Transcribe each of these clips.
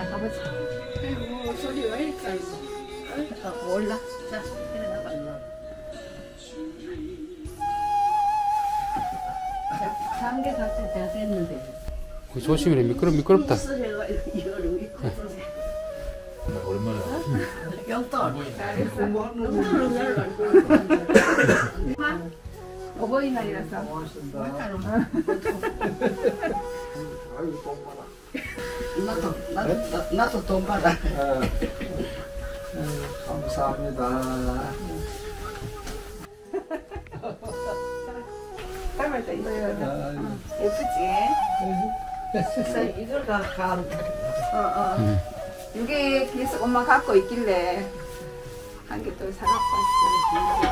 나가보자. 아이고 소리 왜 이렇게 알고 어, 몰라. 자, 일어나봐. 자, 삼개 같은 다 됐는데. 그 조심해 미끄럽 미끄럽다. 오랜만에. 잘했어. 공부하는 어버이날이라서. 나도 나도 돈 받아 감사합니다 닮을 때 이거 아이고. 예쁘지? 이걸 다 가. 어, 어. 이게 계속 엄마 갖고 있길래 한 개 또 사갖고 왔어.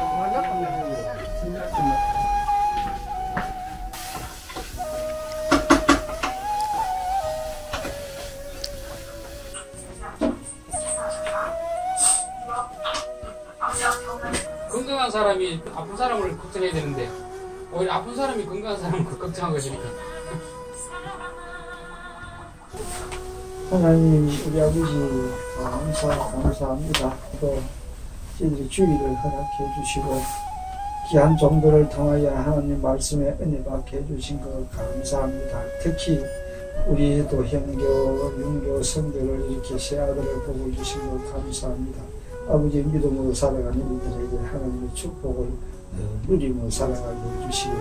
사람이 아픈 사람을 걱정해야 되는데 오히려 아픈 사람이 건강한 사람을 걱정한 것이니까. 하나님 우리 아버지 감사 감사합니다. 또 저희들이 주의를 허락해 주시고 귀한 정도를 통하여 하나님 말씀에 은혜 받게 해주신 것 감사합니다. 특히 우리 또 형교, 윤교, 성교를 이렇게 새 아들을 보고 주신 것 감사합니다. 아버지 믿음으로 살아가는 이들에게 하나님의 축복을 어, 누리며 살아가게 해주시기를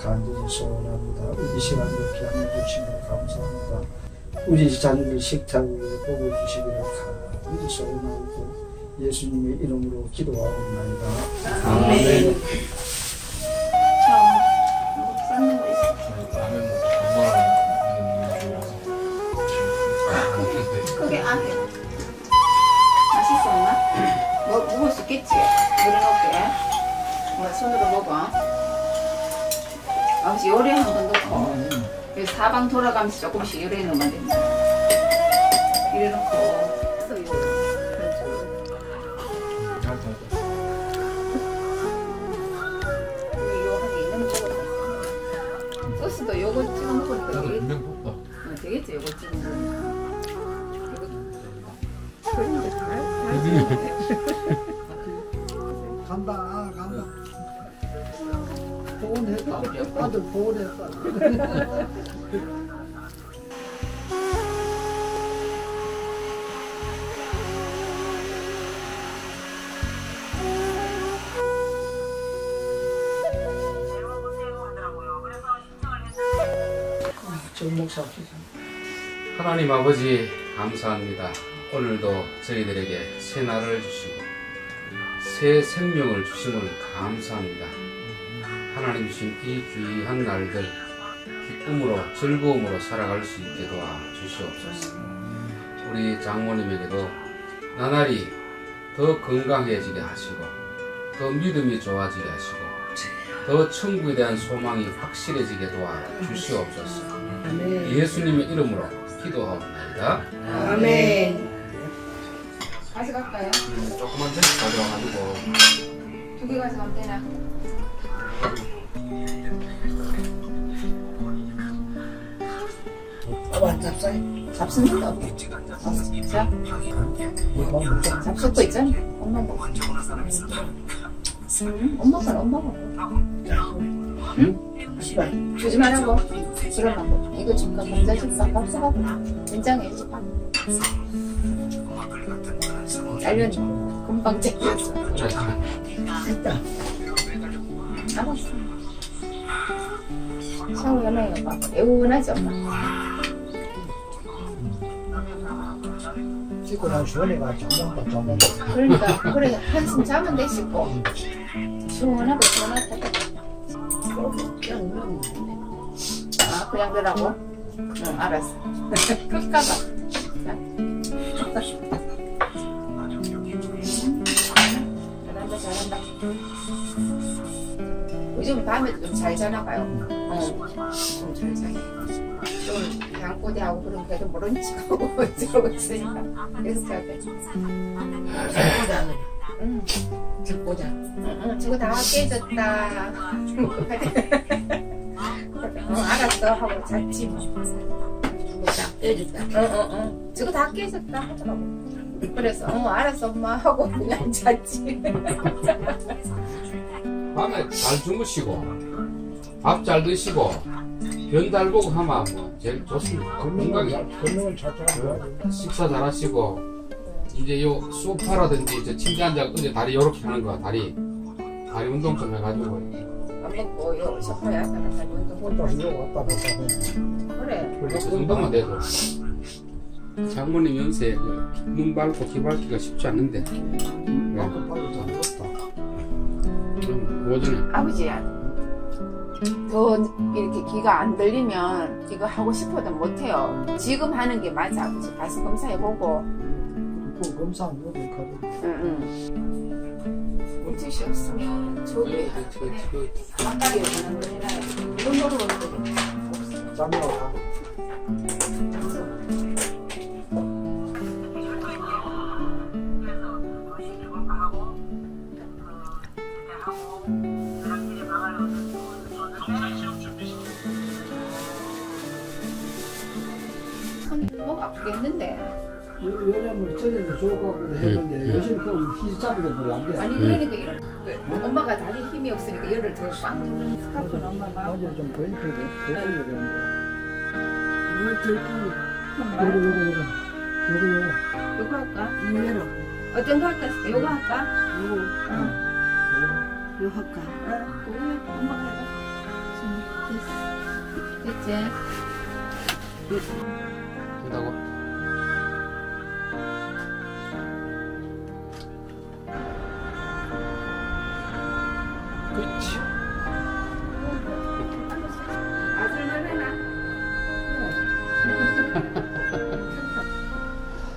간절히 소원합니다. 우리 시간도 주신 것 감사합니다. 우리 자녀들 식탁 위에 보고 주시기를 간절히 소원하고 예수님의 이름으로 기도하옵나이다. 아멘. 엄마 손으로 먹어. 아버지 요리 한 번 넣고. 그래서 사방 돌아가면서 조금씩 요리해 놓으면 됩니다. 이래 놓고. 또 요리. 이거 소스도 요거 찍어 먹으니까 되겠, 어, 되겠지, 요거 찍어 먹으니까. 이거 그런데 찍어. 간다 보온했다 아들 목사께서 하나님 아버지 감사합니다. 오늘도 저희들에게 새 날을 주시고 새 생명을 주심을 감사합니다. 하나님 주신 이 귀한 날들 기쁨으로 즐거움으로 살아갈 수 있게 도와 주시옵소서. 우리 장모님에게도 나날이 더 건강해지게 하시고 더 믿음이 좋아지게 하시고 더 천국에 대한 소망이 확실해지게 도와 주시옵소서. 예수님의 이름으로 기도하옵나이다. 아멘. 가져갈까요? 조그만 접시 가져와가지고 두 개 가져가면 되나? 아빠 잡사이 잡수는다. 자, 잡수고 있잖아. 엄마 먹어. 응, 엄마 건 엄마 먹어. 응? 주지 말라고. 그러면 뭐. 이거 줄까? 감자 줄까? 밥수하고. 된장에 줄까? 알려니 금방 째렸어. 알았어. 샤워 연해요, 봐. 애운하지, 엄마. 찍고 난 시원해가 정말 정말 그러니까 그래 한숨 자면 돼 씻고. 시원하고 시원하다. 그냥 아 그냥 그러라고? 응 알았어. 끝까봐 잘한다 잘한다 요즘 밤에도 좀잘 자나 봐요 어 좀잘 자요 좀 양꼬대하고 그런 게도 모른 척하고 어쩌고 있으니까 계속 자야 돼 보자 응. 보자 응, 저거 다 깨졌다. 어, 알았어 하고 잤지 뭐. 보자. 때렸다. 응 응 응. 저거 다 깨졌다 하더라고. 그래서 어 알았어 엄마 하고 그냥 잤지. 밤에 잘 주무시고 밥 잘 드시고 변달 보고 하면 뭐 제일 좋습니다. 건강이 걷는 찾아가고 식사 잘 하시고 이제 요 소파라든지 이제 침대 앉아 의자 다리 요렇게 하는 거 다리. 다리 운동 좀 해가지고. 밥 먹고 요 소파에 앉아가지고 운동. 혼자 이거 왔다 갔다 해. 그래. 그 정도만 돼도. 장모님 연세 눈 밟고 귀 밟기가 쉽지 않는데. 네. 오전에 아버지야. 더 이렇게 귀가 안 들리면 이거 하고 싶어도 못해요. 지금 하는 게 맞아 아버지. 가서 검사해보고. 그 검사한 것도 가지고. 응응. 물티슈 없으면 저기 깜빡이 오는 거라 이런 거로 오는 거 잠이라고 목 아프겠는데. 요즘은 저녁에 좋고 했는데 요즘 그 희잡이가 별로 안 돼. 아니 그러니까 이런 그 엄마가 다리 힘이 없으니까 열을 더꽉 스카프는 엄마가 어제 좀 브레이크 됐어야 되는데. 뭘 들고 요거 요거 요거. 요거 요거. 이거 할까? 이래로 어떤 거 할까? 이거 할까? 이거 응. 요 할까? 어, 그거 해. 엄마가 됐지? 된다고 아들만 해놔.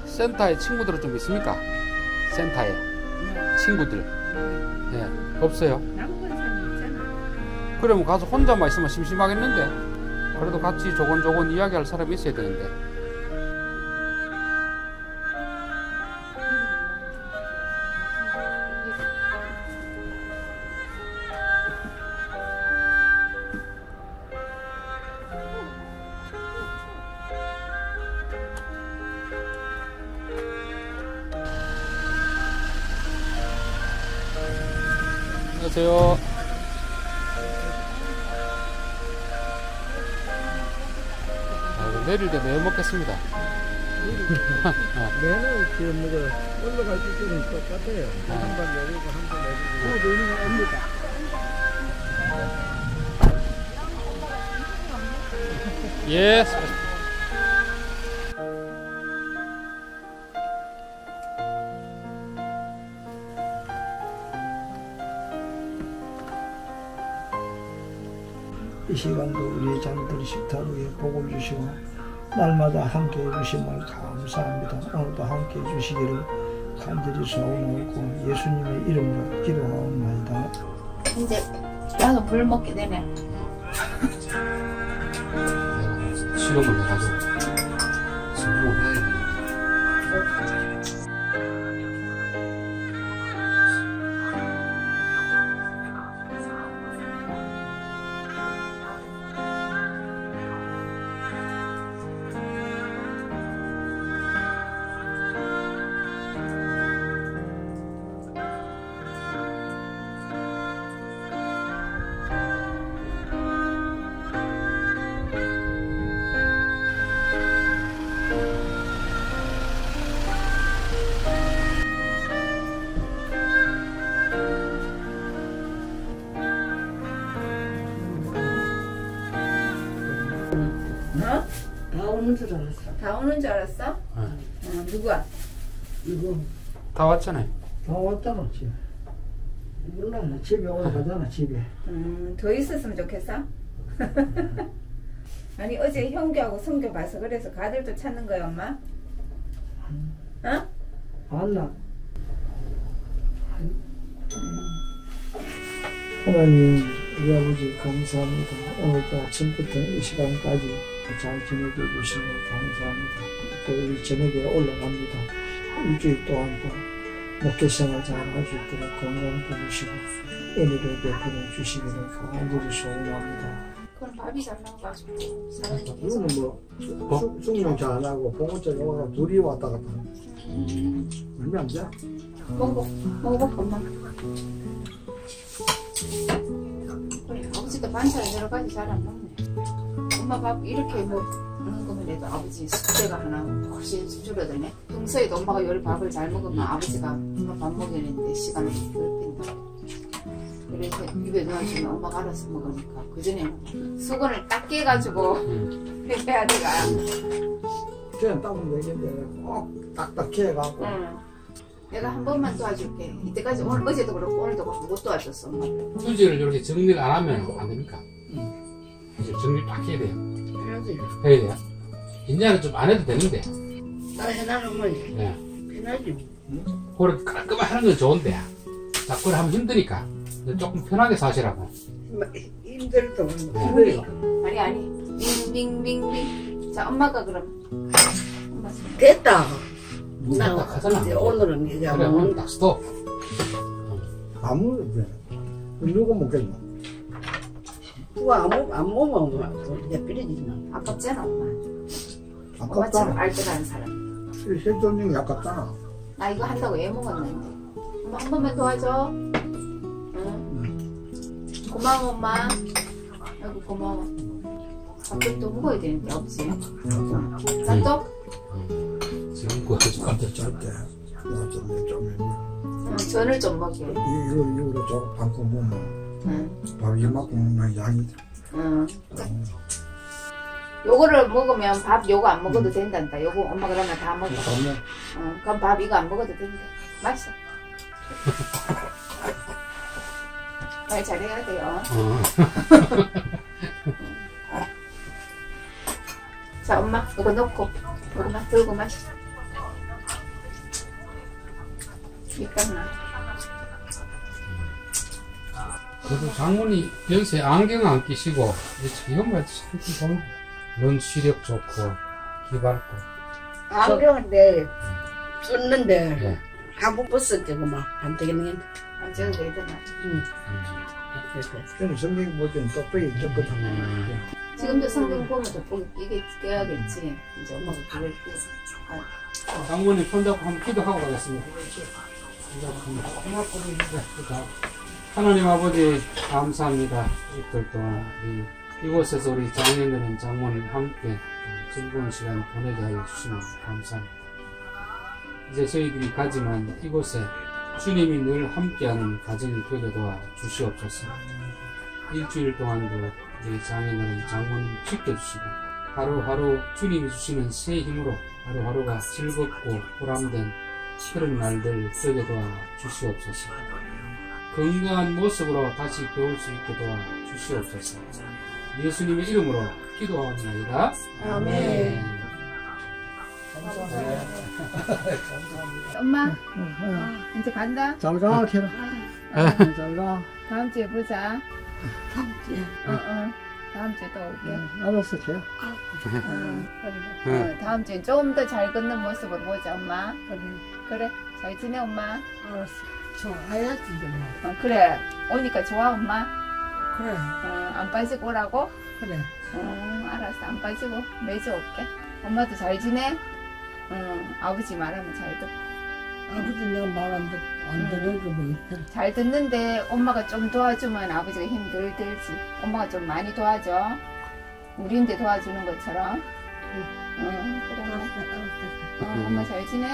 센터에 친구들은 좀 있습니까? 센터에 친구들 네 없어요. 그러면 가서 혼자만 있으면 심심하겠는데 그래도 같이 조곤조곤 이야기할 사람이 있어야 되는데. 안녕하세요 내릴 때 매 먹겠습니다 매는 지금 뭐가 올라갈 때는 똑같아요. 한 번 내리고 한 번 내리고. 또 내리는 거 옵니다. 예 이 시간도 우리의 잠들 식탁 위에 복을 주시고 날마다 함께 해주심을 감사합니다. 오늘도 함께 해주시기를 간절히 소원하고 예수님의 이름으로 기도하옵나이다. 이제 나도 물 먹게 되네. 실험을 해가지 오는 줄 알았어. 다 오는 줄 알았어? 네. 어, 누가? 이거 다 왔잖아요 다 왔잖아 집에. 몰라 나 집에 올라가잖아 집에. 음, 더 있었으면 좋겠어? 아니 어제 형규하고 성규 봐서 그래서 가들도 찾는 거야 엄마? 어? 안나. 하나님 우리 아버지 감사합니다. 오늘도 아침부터 이 시간까지 잘 지내게 해주시면 감사합니다. 또 우리 저녁에 올라갑니다. 일주일 동안 또 목회생활 잘할 수 있도록 건강 도 주시고 은혜를 베풀어 주시기를 간절히 소원합니다. 그럼 밥이 잘 나와가지고 계속 이거는 뭐 수- 숙명차 안 하고 봉원차 와가 둘이 왔다 갔다 하는 얼마 안 돼? 먹어 먹어봐 엄마 아버지도 반찬 여러 가지 잘 안 먹네 엄마 밥 이렇게 뭐 먹는 거면 해도 아버지 숙제가 하나 훨씬 줄어드네 평소에도 엄마가 요리 밥을 잘 먹으면 아버지가 엄마 밥 먹이는데 시간을 덜 뺀다. 그래서 입에 넣어주면 엄마가 알아서 먹으니까 그전에는 수건을 딱 깨가지고 해야 돼가 그냥 따면 되겠는데 꼭 딱딱해 해갖고. 응. 내가 한 번만 도와줄게 이때까지 오늘 어제도 그렇고 오늘도 그렇고 못 도와줬어 엄마 휴지를 이렇게 정리를 안 하면 안 됩니까? 이제 정리 딱 해야 돼요. 해야지. 해야 돼요. 이제는 좀 안 해도 되는데. 나 해놔놓으면 예. 편하지. 그걸 깔끔하게 하는 건 좋은데. 자꾸 하면 힘드니까. 조금 편하게 사시라고. 힘들도 네. 아니 아니 빙빙빙빙 자 엄마가 그럼 엄마. 됐다. 딱나 하잖아. 이제 오늘은 이제 그래, 오늘 스톱. 아무 왜 누구 먹겠노? 그거 안 먹, 안 먹으면 이제 비리지나. 아깝잖아 엄마. 엄마처럼 아깝잖아 알뜰한 사람. 실존중이 아깝잖아 나 이거 한다고 애 먹었는데 엄마 한 번만 도와줘. 응? 고마워 엄마. 아이고 고마워. 밥도 또 먹어야 되는데 없지? 쌀떡 지금 그거 해줄 것 같아. 깜짝 짧게 나좀 좀 응, 전을 좀 먹여 이거 이거로 저 방금 먹으면 응. 밥 이만큼 먹는 양이 응. 요거를 먹으면 밥 요거 안 먹어도 된단다. 요거 엄마 그러면 다 먹어. 그러면 응. 그럼 밥 이거 안 먹어도 된다. 맛있어. 말 잘해야 돼요. 어. 자, 엄마 이거 넣고 요거만 들고 마시자. 밑간나. 그래도 장모님 여기서 안경 안 끼시고 이런 거참눈 시력 좋고 귀 밝고 안경은 내 썼는데 예. 한번 벗었지 그만 안 되겠네. 안 저도 되더만. 응. 저는 성경 볼 때는 똑배기 쪘거든 음. 지금도 성경 보면 돋보기 끼게 껴야겠지. 이제 엄마가 그걸. 아, 장모님 손 잡고 한번 기도하고 가겠습니다. 하나님 아버지 감사합니다. 이틀 동안 이, 이곳에서 우리 장인들은 장모님 함께 즐거운 시간 보내게 하여 주시면 감사합니다. 이제 저희들이 가지만 이곳에 주님이 늘 함께하는 가정이 되게 도와 주시옵소서. 일주일 동안도 우리 장인들은 장모님 지켜주시고 하루하루 주님이 주시는 새 힘으로 하루하루가 즐겁고 보람된 그런 날들 되게 도와 주시옵소서. 건강한 모습으로 다시 배울 수 있게 도와 주시옵소서. 예수님의 이름으로 기도하옵나이다. 아멘. 엄마, 어, 이제 간다. 잘가 캐라 잘가 다음 주에 보자. 응, 응. 다음 주에 또 올게. 알았어 캐 응. 어, 다음 주에 좀더잘 걷는 모습으로 보자, 엄마. 그래. 잘 지내, 엄마. 알았어. 좋아야지 뭐. 어, 그래. 오니까 좋아, 엄마. 그래. 어, 안 빠지고 오라고? 그래. 어, 알았어. 안 빠지고 매주 올게. 엄마도 잘 지내? 응. 아버지 말하면 잘 듣고. 아버지 내가 말안 듣, 안 들은 거뭐 있더라. 잘 듣는데 엄마가 좀 도와주면 아버지가 힘들 들지. 엄마가 좀 많이 도와줘. 우리한테 도와주는 것처럼. 응, 그래. 알았어, 알았어. 어, 엄마 잘 지내?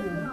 응.